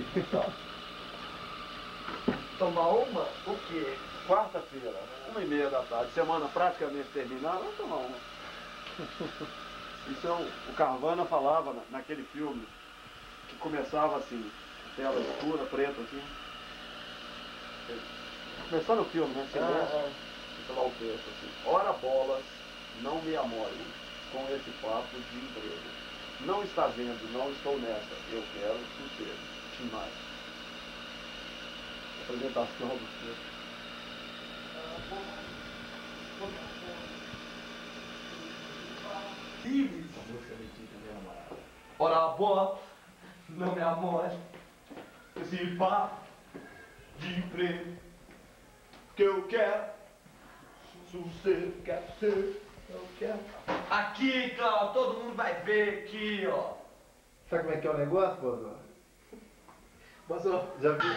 aqui. Tá. Tomar uma? O quê? Quarta-feira, uma e meia da tarde, semana praticamente terminada, vamos tomar uma. Isso é o, o Carvana falava na- naquele filme, que começava assim, tela escura, preta assim. Começando o filme, né? Silêncio. Ah, Fica lá o texto assim. Ora bolas, não me amole com esse papo de emprego. Não está vendo, não estou nessa. Eu quero sossego. Maia. Apresentação do. Livre! Ora bola, não me amore. Esse papo de emprego que eu quero. Sossego, quero ser, eu quero. Aqui, Cláudio, todo mundo vai ver aqui, ó. Sabe como é que é o negócio, Bozó? Bozó. Já viu?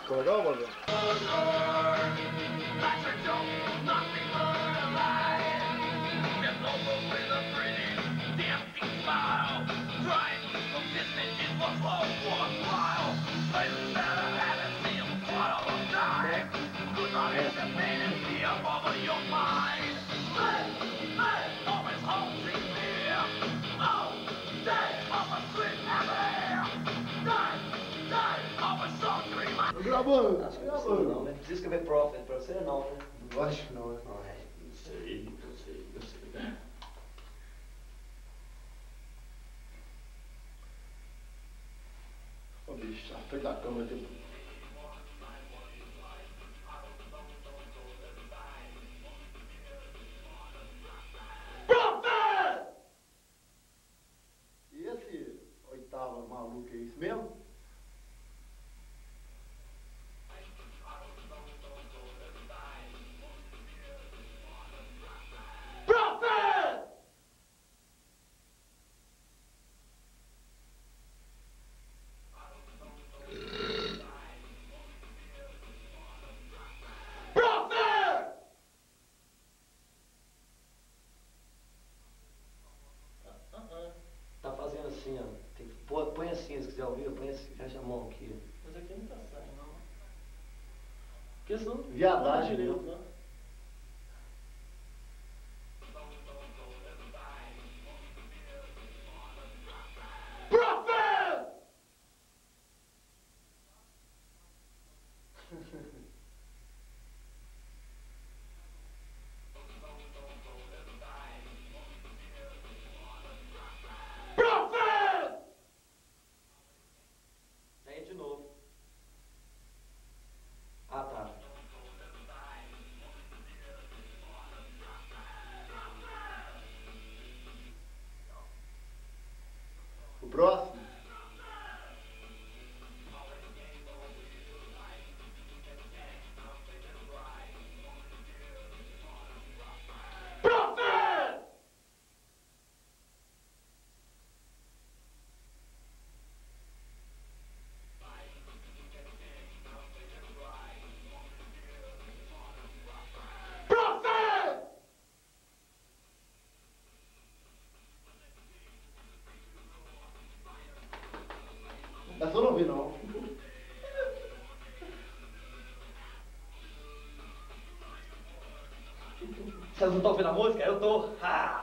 Ficou legal, Bozó? Tô gravando, Acho que tô não precisa gravando. não, né? Precisa escrever Prophet pra você, não, né? Lógico que não, né? Não, é. Não sei, não sei, não sei. Ô bicho, a frente da câmera tem. Quiser ouvir, põe assim, fecha a mão aqui. Mas aqui não tá saindo, não. Porque senão. Viadagem, né? Essa eu não vi, não. Vocês não estão ouvindo a música? Eu tô. Ah!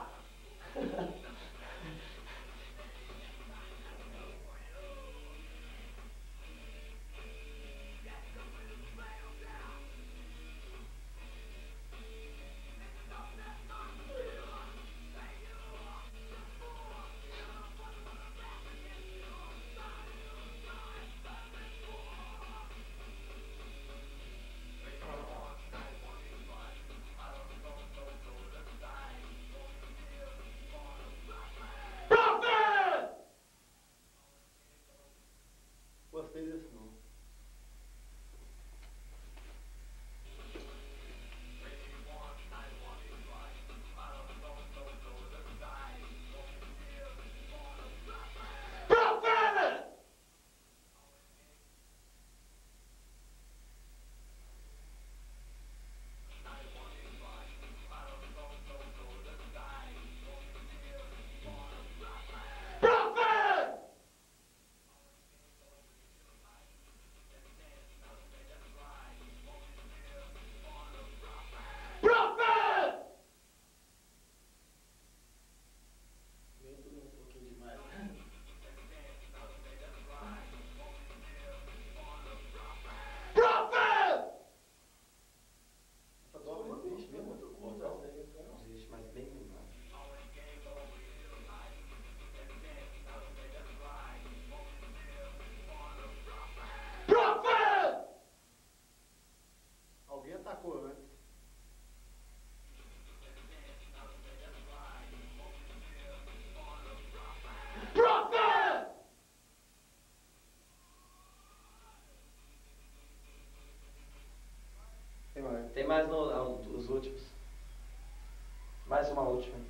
Mais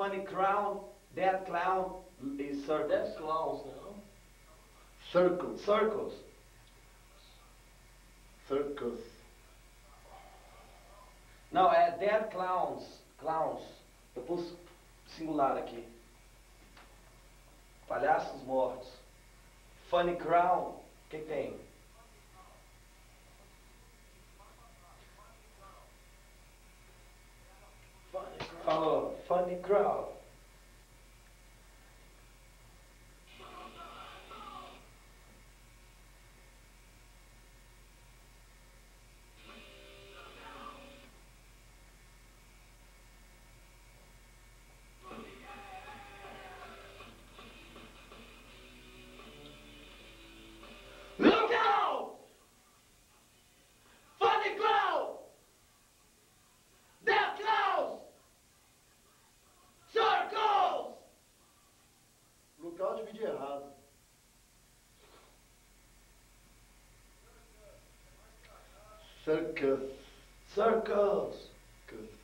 funny crowd, dead clown e circles. Dead Clowns, não? Circles. Circles. Circus. Não, é dead clowns. Clowns. Eu pus singular aqui. Palhaços mortos. Funny crowd. O que que tem? Falou. Funny crowd. Circus. Circles. Circus.